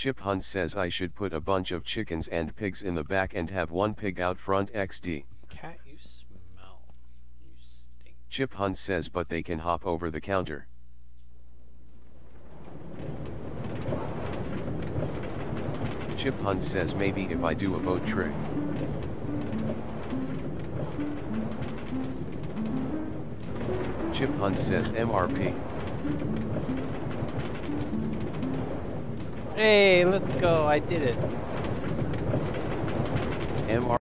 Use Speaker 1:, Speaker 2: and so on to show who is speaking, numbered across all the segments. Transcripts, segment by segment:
Speaker 1: Chip Hunt says I should put a bunch of chickens and pigs in the back and have one pig out front XD.
Speaker 2: Cat, you smell. You stink.
Speaker 1: Chip Hunt says but they can hop over the counter. Chip Hunt says maybe if I do a boat trick. Chip Hunt says MRP.
Speaker 2: Hey, let's go. I did it.
Speaker 1: MR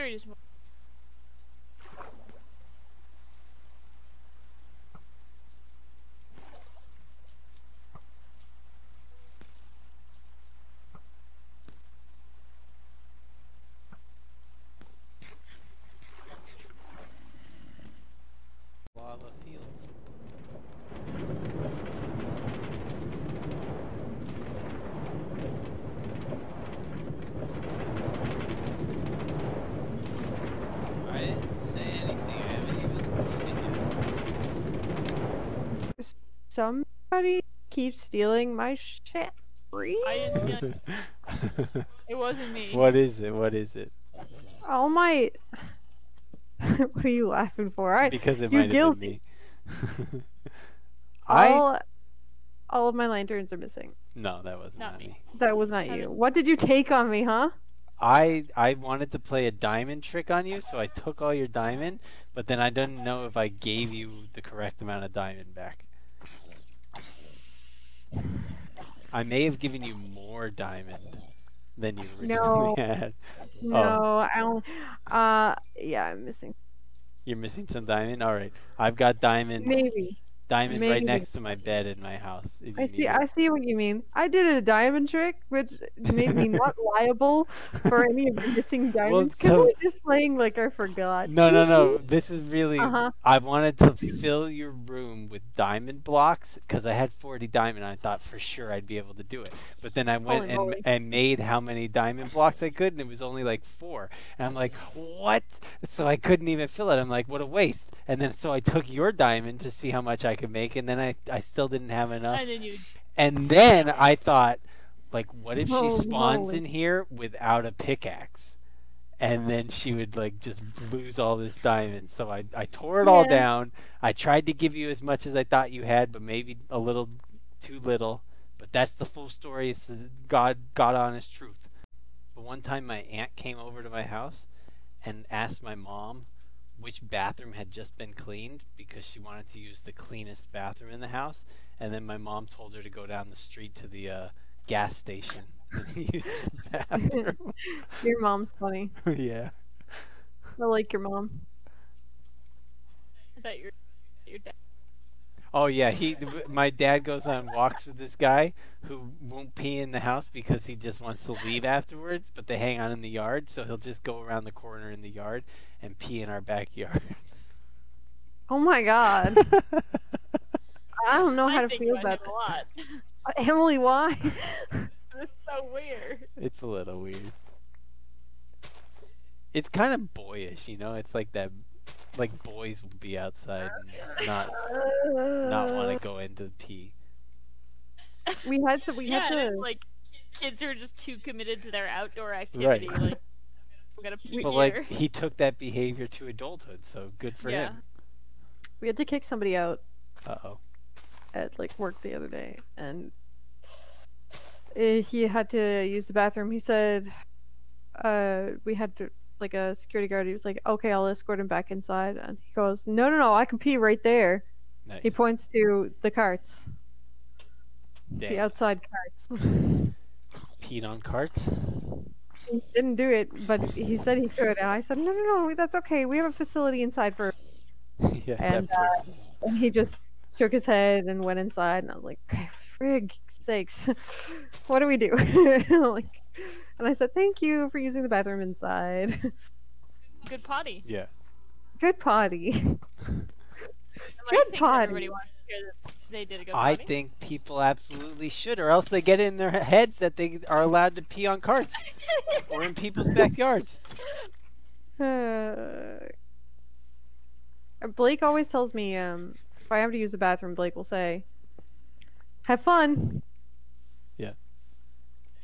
Speaker 3: It's very small.
Speaker 2: Lava fields. I didn't say anything. I haven't even seen it
Speaker 4: Somebody keeps stealing my shit.
Speaker 3: I didn't see it. It wasn't me.
Speaker 2: what is it? What is it?
Speaker 4: All my. what are you laughing for? I
Speaker 2: Because it
Speaker 4: you're
Speaker 2: might have
Speaker 4: guilty.
Speaker 2: been me. I
Speaker 4: all, all of my lanterns are missing.
Speaker 2: no, that wasn't
Speaker 3: Not
Speaker 2: not
Speaker 3: me.
Speaker 2: me.
Speaker 4: That was not you. What did you take on me, huh?
Speaker 2: I I wanted to play a diamond trick on you, so I took all your diamond, but then I didn't know if I gave you the correct amount of diamond back. I may have given you more diamond than you originally
Speaker 4: No.
Speaker 2: had.
Speaker 4: No, I don't. Uh, yeah, I'm missing.
Speaker 2: You're missing some diamond. All right, I've got diamond
Speaker 4: Maybe.
Speaker 2: Diamond right next to my bed in my house.
Speaker 4: I see. I see what you mean. I did a diamond trick, which made me not liable for any of the missing diamonds. Because
Speaker 2: so-
Speaker 4: we're just playing like I forgot.
Speaker 2: No, no, no. This is really.
Speaker 4: Uh-huh.
Speaker 2: I wanted to fill your room with diamond blocks because I had 40 diamond. I thought for sure I'd be able to do it. But then I went
Speaker 4: Holy
Speaker 2: and,
Speaker 4: moly.
Speaker 2: and made how many diamond blocks I could, and it was only like four. And I'm like, what? So I couldn't even fill it. I'm like, what a waste. And then so I took your diamond to see how much I could make, and then I, I still didn't have enough.
Speaker 3: And then you.
Speaker 2: And then I thought, like, what if she spawns
Speaker 4: moly.
Speaker 2: in here without a pickaxe? And then she would like just lose all this diamond. So I, I tore it all down. I tried to give you as much as I thought you had, but maybe a little too little. But that's the full story. It's the God God honest truth. But one time my aunt came over to my house and asked my mom which bathroom had just been cleaned because she wanted to use the cleanest bathroom in the house. And then my mom told her to go down the street to the uh, gas station and use the bathroom.
Speaker 4: Your mom's funny.
Speaker 2: yeah.
Speaker 4: I like your mom.
Speaker 3: I thought your your dad.
Speaker 2: Oh yeah, he. My dad goes on walks with this guy who won't pee in the house because he just wants to leave afterwards. But they hang out in the yard, so he'll just go around the corner in the yard and pee in our backyard.
Speaker 4: Oh my god. I don't know how to feel
Speaker 3: about
Speaker 4: about
Speaker 3: it a lot.
Speaker 4: that. Emily, why?
Speaker 3: That's so weird.
Speaker 2: it's a little weird. It's kind of boyish, you know. It's like that, like boys will be outside and not not want to go into the pee.
Speaker 4: We had to. We
Speaker 3: yeah,
Speaker 4: had to.
Speaker 3: like kids who are just too committed to their outdoor activity. Like, we gotta pee
Speaker 2: But
Speaker 3: here.
Speaker 2: like he took that behavior to adulthood, so good for
Speaker 3: Yeah.
Speaker 2: him.
Speaker 4: We had to kick somebody out
Speaker 2: Uh oh.
Speaker 4: at like work the other day, and uh, he had to use the bathroom. He said, "Uh, we had to." Like a security guard, he was like, "Okay, I'll escort him back inside." And he goes, "No, no, no, I can pee right there."
Speaker 2: Nice.
Speaker 4: He points to the carts, the outside carts.
Speaker 2: Peed on carts.
Speaker 4: He didn't do it, but he said he could, and I said, "No, no, no, that's okay. We have a facility inside for."
Speaker 2: yeah.
Speaker 4: And, uh. And he just shook his head and went inside, and I was like, "Frig sakes, what do we do?" like, and I said, "Thank you for using the bathroom inside.
Speaker 3: Good potty.
Speaker 2: Yeah.
Speaker 4: Good potty." Good
Speaker 3: think that
Speaker 4: potty.
Speaker 3: Everybody wants to hear that they did a good
Speaker 2: I
Speaker 3: potty.
Speaker 2: think people absolutely should, or else they get in their heads that they are allowed to pee on carts or in people's backyards.
Speaker 4: Uh, Blake always tells me um, if I have to use the bathroom, Blake will say, "Have fun."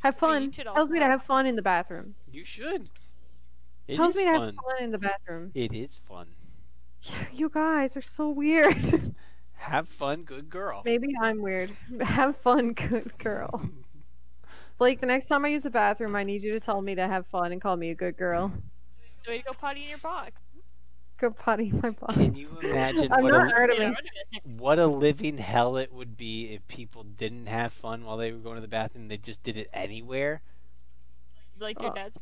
Speaker 2: Yeah.
Speaker 4: Have
Speaker 3: But you
Speaker 4: fun.
Speaker 3: should
Speaker 4: Tells me to have fun in the bathroom.
Speaker 2: You should. It
Speaker 4: Tells
Speaker 2: is
Speaker 4: me to have
Speaker 2: fun.
Speaker 4: fun in the bathroom.
Speaker 2: It is fun.
Speaker 4: You guys are so weird.
Speaker 2: Have fun, good girl.
Speaker 4: Maybe I'm weird. Have fun, good girl. Blake, the next time I use the bathroom, I need you to tell me to have fun and call me a good girl.
Speaker 3: The way to go potty in your box.
Speaker 4: Go potty in my box.
Speaker 2: Can you imagine
Speaker 4: I'm
Speaker 2: what
Speaker 4: not
Speaker 2: a,
Speaker 4: Artemis.
Speaker 3: Yeah,
Speaker 2: what a living hell it would be if people didn't have fun while they were going to the bathroom? They just did it anywhere.
Speaker 3: Like your
Speaker 4: Uh,
Speaker 3: dad's.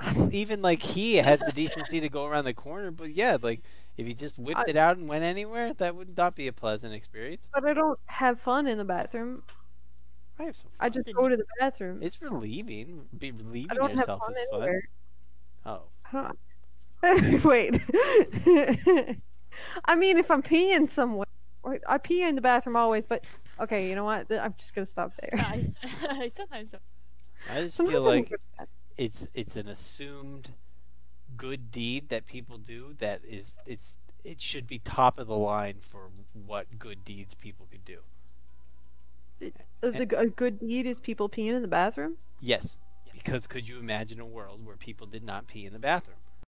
Speaker 2: Even like he had the decency to go around the corner, but yeah, like if he just whipped
Speaker 4: I-
Speaker 2: it out and went anywhere, that would not be a pleasant experience.
Speaker 4: But I don't have fun in the bathroom.
Speaker 2: I have some fun.
Speaker 4: I just go to the bathroom.
Speaker 2: It's relieving. Be relieving
Speaker 4: I don't have
Speaker 2: yourself
Speaker 4: fun
Speaker 2: is fun. Oh,
Speaker 4: I don't... Wait. I mean, if I'm peeing somewhere, I pee in the bathroom always. But okay, you know what? I'm just gonna stop there.
Speaker 3: I, I sometimes don't.
Speaker 2: I just
Speaker 4: Sometimes
Speaker 2: feel
Speaker 4: I'm
Speaker 2: like it's it's an assumed good deed that people do that is it's it should be top of the line for what good deeds people could do.
Speaker 4: that. Uh, the g- a good deed is people peeing in the bathroom.
Speaker 2: Yes, because could you imagine a world where people did not pee in the bathroom?